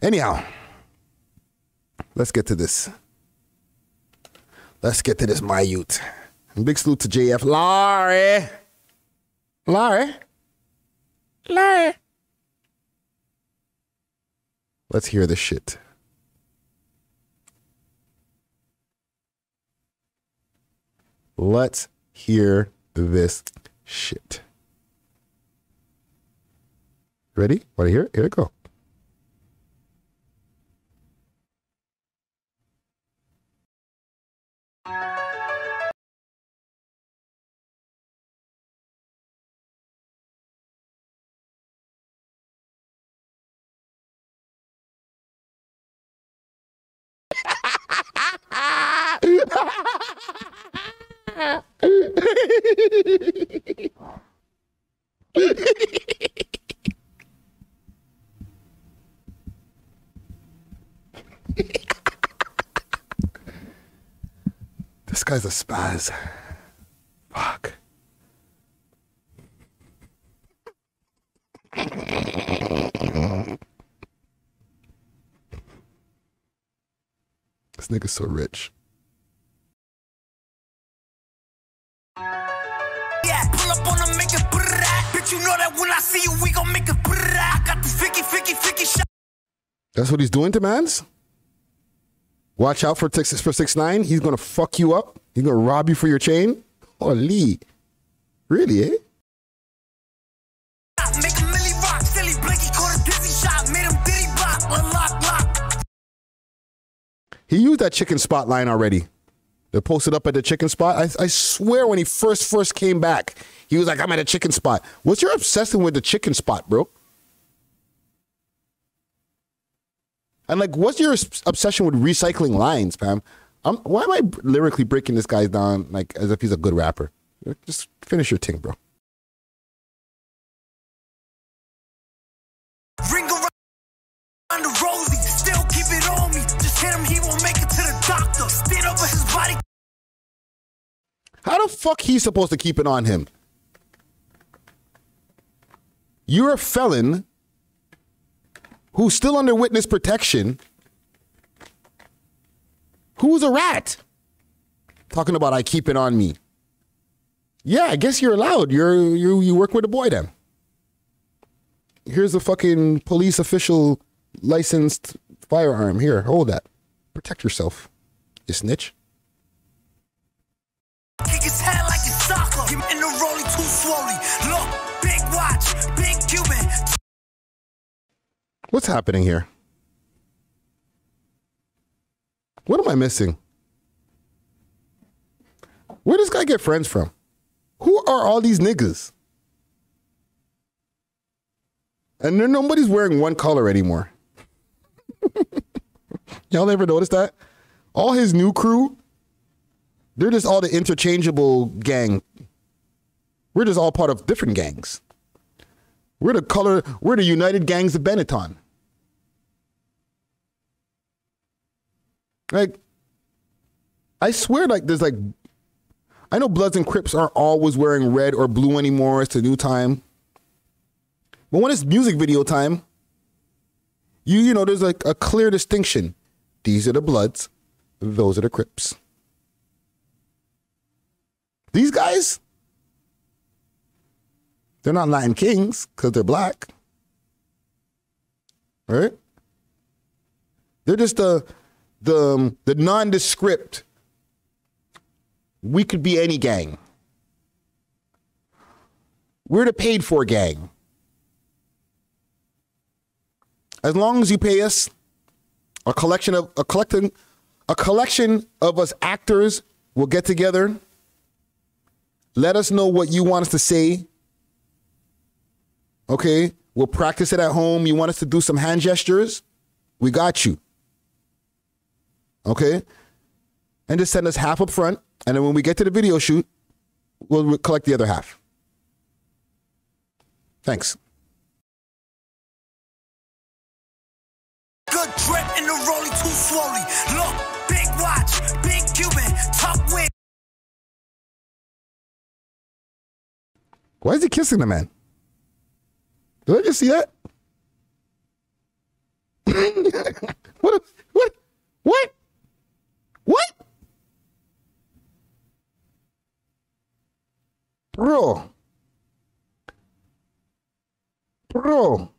Anyhow, let's get to this. Let's get to this, my youth. Big salute to JF. Larry. Larry. Larry. Let's hear this shit. Let's hear this shit. Ready? Want to hear it? Here it go. This guy's a spaz. Fuck. This nigga's so rich. See you, we gon' make. I got this 50, 50, 50 shot. That's what he's doing to mans. Watch out for Texas for six nine. He's gonna fuck you up. He's gonna rob you for your chain. Holy, really? Eh? Make a milli rock, silly blinky, caught a dizzy shot, made him diddy block, unlock, lock. He used that chicken spot line already. They posted up at the chicken spot. I, I swear, when he first first came back, he was like, "I'm at a chicken spot." What's your obsession with the chicken spot, bro? And like, what's your obsession with recycling lines, fam? I'm, why am I lyrically breaking this guy down like as if he's a good rapper? Just finish your thing, bro. Ring around the rosy, still keep it on me. Just hit him, he won't make it to the doctor. Stand over his body. How the fuck he supposed to keep it on him? You're a felon who's still under witness protection. Who's a rat? Talking about I keep it on me. Yeah, I guess you're allowed. You're you you work with a boy then. Here's a fucking police official licensed firearm. Here, hold that. Protect yourself. You snitch. What's happening here? What am I missing? Where does this guy get friends from? Who are all these niggas? And nobody's wearing one color anymore. Y'all ever notice that? All his new crew, they're just all the interchangeable gang. We're just all part of different gangs. We're the color, we're the United Gangs of Benetton. Like, I swear, like, there's like, I know Bloods and Crips aren't always wearing red or blue anymore. It's the new time. But when it's music video time, you you know, there's like a clear distinction. These are the Bloods, those are the Crips. These guys, they're not Latin Kings because they're black. Right? They're just the the um, the nondescript. We could be any gang. We're the paid for gang. As long as you pay us, a collection of a collecting a collection of us actors will get together. Let us know what you want us to say. Okay? We'll practice it at home. You want us to do some hand gestures? We got you. Okay? And just send us half up front. And then when we get to the video shoot, we'll collect the other half. Thanks. Good drip in the rolling too slowly. Look, big watch, big Cuban, win. Why is he kissing the man? Did I just see that? what? What? What? What? Bro. Bro.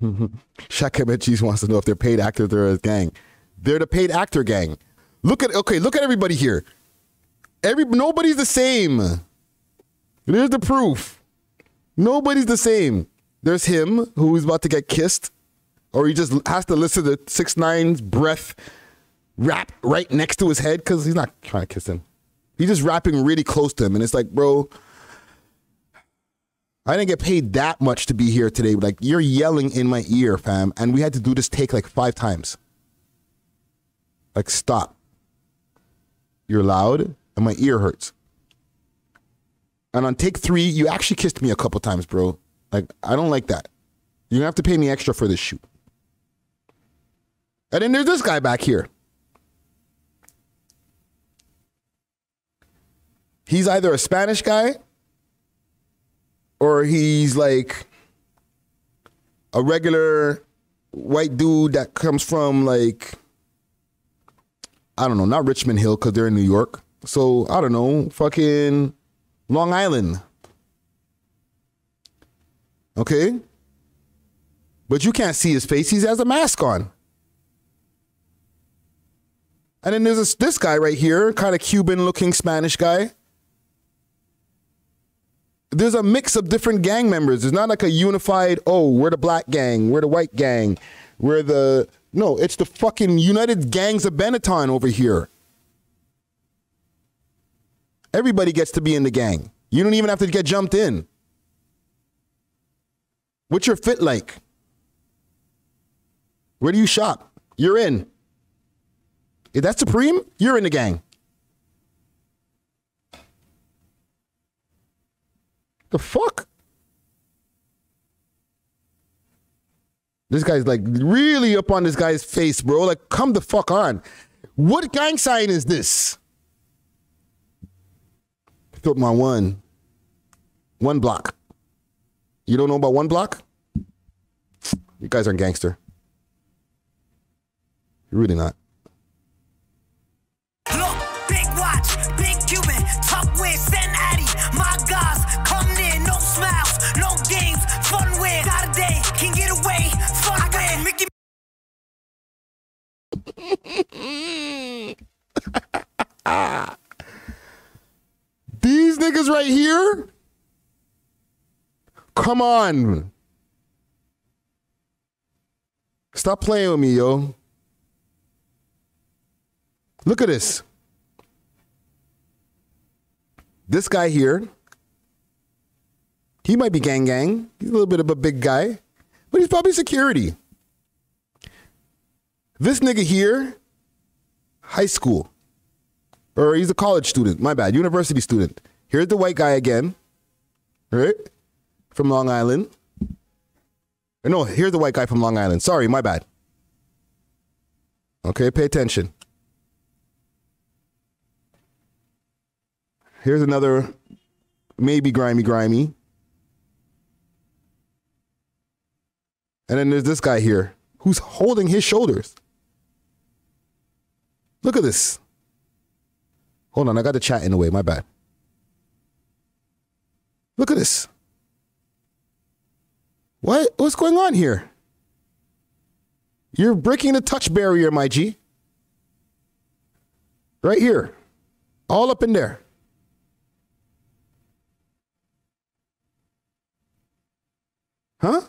Cheese wants to know if they're paid actors or a gang. They're the paid actor gang. Look at okay, look at everybody here. Every nobody's the same. There's the proof. Nobody's the same. There's him who's about to get kissed, or he just has to listen to six nine's breath rap right next to his head because he's not trying to kiss him. He's just rapping really close to him, and it's like, bro, I didn't get paid that much to be here today. Like you're yelling in my ear, fam, and we had to do this take like five times. Like stop. You're loud, and my ear hurts. And on take three, you actually kissed me a couple times, bro. Like, I don't like that. You're gonna have to pay me extra for this shoot. And then there's this guy back here. He's either a Spanish guy or he's like a regular white dude that comes from like I don't know, not Richmond Hill because they're in New York. So I don't know, fucking Long Island. Okay? But you can't see his face. He has a mask on. And then there's this, this guy right here, kind of Cuban looking Spanish guy. There's a mix of different gang members. It's not like a unified, oh, we're the black gang, we're the white gang, we're the. No, it's the fucking United Gangs of Benetton over here. Everybody gets to be in the gang. You don't even have to get jumped in. What's your fit like? Where do you shop? You're in. If that's Supreme, you're in the gang. The fuck? This guy's like really up on this guy's face, bro. Like, come the fuck on. What gang sign is this? Took my one. One block. You don't know about one block? You guys aren't gangster. You're really not. Look, big watch, big Cuban, top with Sen Addy. My guys, come near, no smiles, no games, fun with. Got a day, can get away, fun I got Mickey ah. These niggas right here? Come on. Stop playing with me, yo. Look at this. This guy here, he might be gang gang. He's a little bit of a big guy, but he's probably security. This nigga here, high school or he's a college student. My bad, university student. Here's the white guy again, right? From Long Island. Or No, here's the white guy from Long Island. Sorry, my bad. Okay, pay attention. Here's another maybe grimy, grimy. And then there's this guy here who's holding his shoulders. Look at this. Hold on, I got the chat in the way. My bad. Look at this. What? What's going on here? You're breaking the touch barrier, my G. Right here. All up in there. Huh?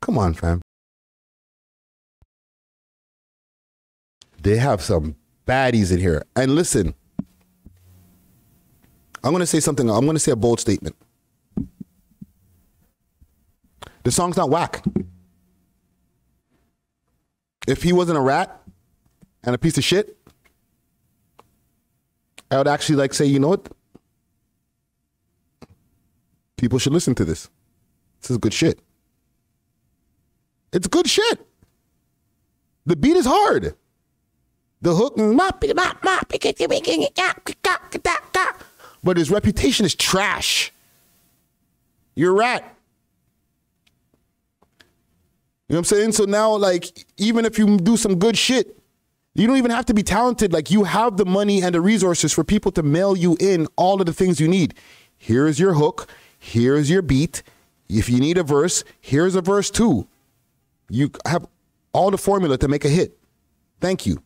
Come on, fam. They have some baddies in here. And listen, I'm going to say something. I'm going to say a bold statement. The song's not whack. If he wasn't a rat and a piece of shit, I would actually like say, you know what? People should listen to this. This is good shit. It's good shit. The beat is hard. The hook, but his reputation is trash. You're a rat. You know what I'm saying? So now, like, even if you do some good shit, you don't even have to be talented. Like, you have the money and the resources for people to mail you in all of the things you need. Here's your hook. Here's your beat. If you need a verse, here's a verse too. You have all the formula to make a hit. Thank you.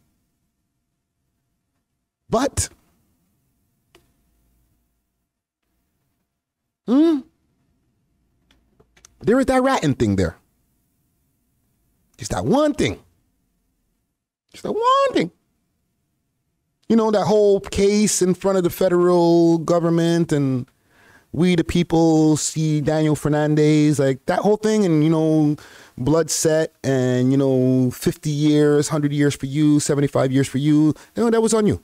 But, hmm, there is that ratting thing there. Just that one thing. Just that one thing. You know, that whole case in front of the federal government and we the people see Daniel Hernandez, like that whole thing, and you know, blood set and you know, 50 years, 100 years for you, 75 years for you. You know, that was on you.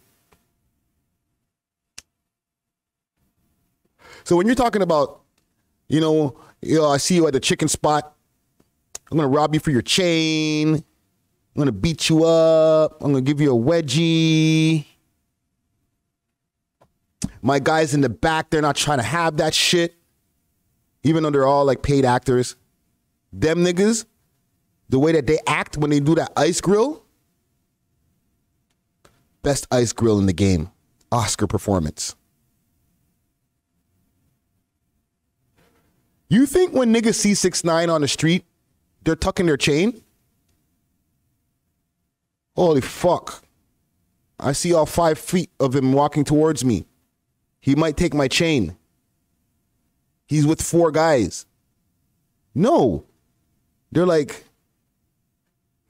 So when you're talking about, you know, you know, I see you at the chicken spot. I'm gonna rob you for your chain. I'm gonna beat you up. I'm gonna give you a wedgie. My guys in the back, they're not trying to have that shit. Even though they're all like paid actors. Them niggas, the way that they act when they do that ice grill, best ice grill in the game. Oscar performance. You think when niggas see six nine on the street, they're tucking their chain? Holy fuck. I see all five feet of him walking towards me. He might take my chain. He's with four guys. No. They're like,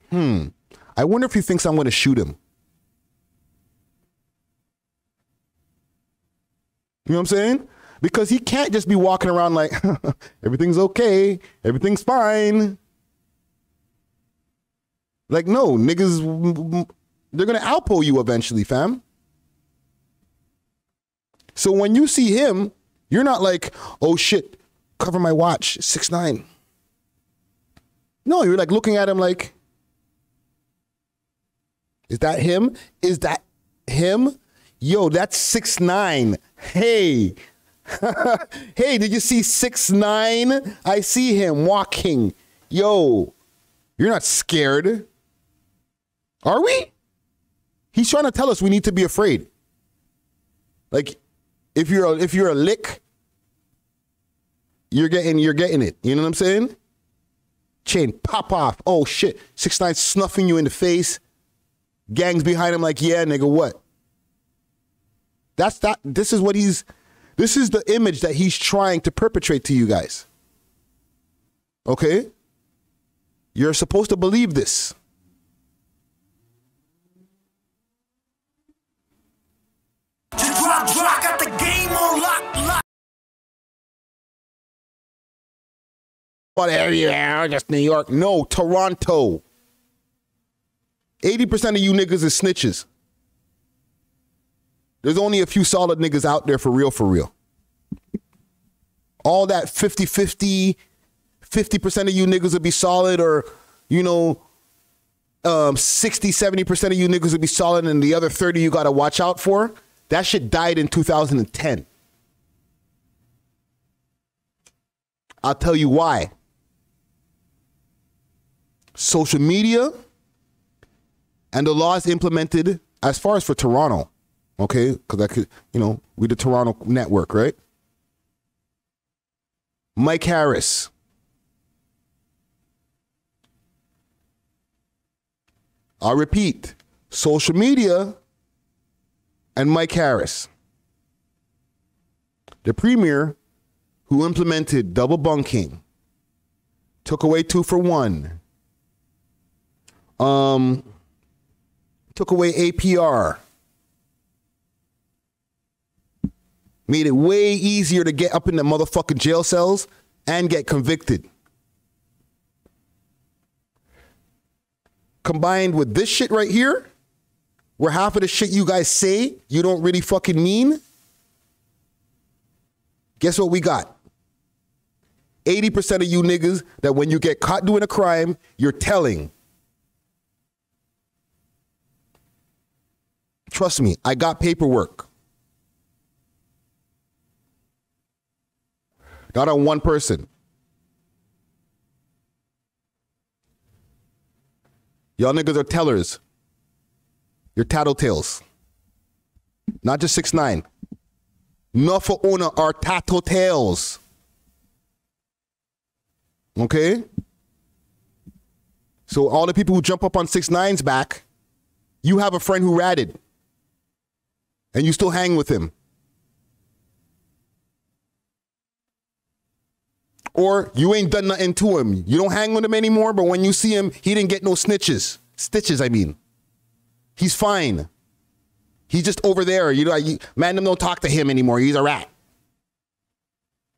hmm, I wonder if he thinks I'm going to shoot him. You know what I'm saying? Because he can't just be walking around like, everything's okay, everything's fine. Like, no, niggas, they're going to outpo you eventually, fam. So when you see him, you're not like, oh shit, cover my watch, six nine. No, you're like looking at him like, is that him? Is that him? Yo, that's six nine. Hey. hey, did you see six nine? I see him walking. Yo, you're not scared. Are we? He's trying to tell us we need to be afraid. Like if you're a, if you're a lick, you're getting you're getting it. You know what I'm saying? Chain pop off. Oh shit. Six nine snuffing you in the face. Gangs behind him like, yeah, nigga, what? That's that this is what he's this is the image that he's trying to perpetrate to you guys. Okay? You're supposed to believe this. Drop, drop, got the game on lock, lock. What area? Just New York. No, Toronto. 80% of you niggas is snitches. There's only a few solid niggas out there for real, for real. All that 50 50, 50% of you niggas would be solid, or, you know, um, 60, 70% of you niggas would be solid, and the other 30 you got to watch out for. That shit died in 2010. I'll tell you why. Social media and the laws implemented as far as for Toronto, okay? Because I could, you know, we the Toronto network, right? Mike Harris. I'll repeat social media and Mike Harris, the premier who implemented double bunking, took away two for one, um, took away APR, made it way easier to get up in the motherfucking jail cells and get convicted. Combined with this shit right here, where half of the shit you guys say you don't really fucking mean, guess what we got? 80% of you niggas that when you get caught doing a crime, you're telling. Trust me, I got paperwork. Not on one person. Y'all niggas are tellers. You're tattletales. Not just six nine. Nufa owner are tattletales. Okay? So all the people who jump up on six nine's back, you have a friend who ratted. And you still hang with him. Or you ain't done nothing to him. You don't hang with him anymore, but when you see him, he didn't get no snitches. Stitches, I mean. He's fine. He's just over there. You know, man, them don't talk to him anymore. He's a rat.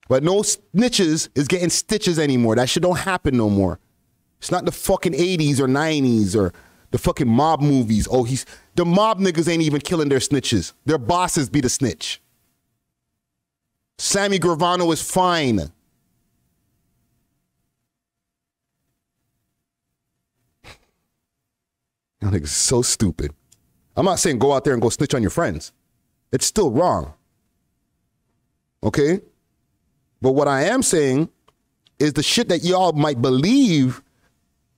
But no snitches is getting stitches anymore. That shit don't happen no more. It's not the fucking 80s or 90s or the fucking mob movies. Oh, he's the mob niggas ain't even killing their snitches. Their bosses be the snitch. Sammy Gravano is fine. You niggas so stupid. I'm not saying go out there and go snitch on your friends. It's still wrong. Okay? But what I am saying is the shit that y'all might believe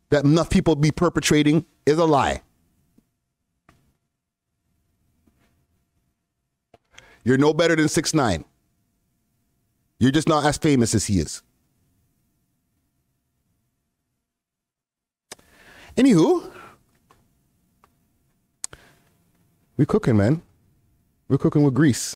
that enough people be perpetrating is a lie. You're no better than six nine. You're just not as famous as he is. Anywho, we cooking, man. We're cooking with grease.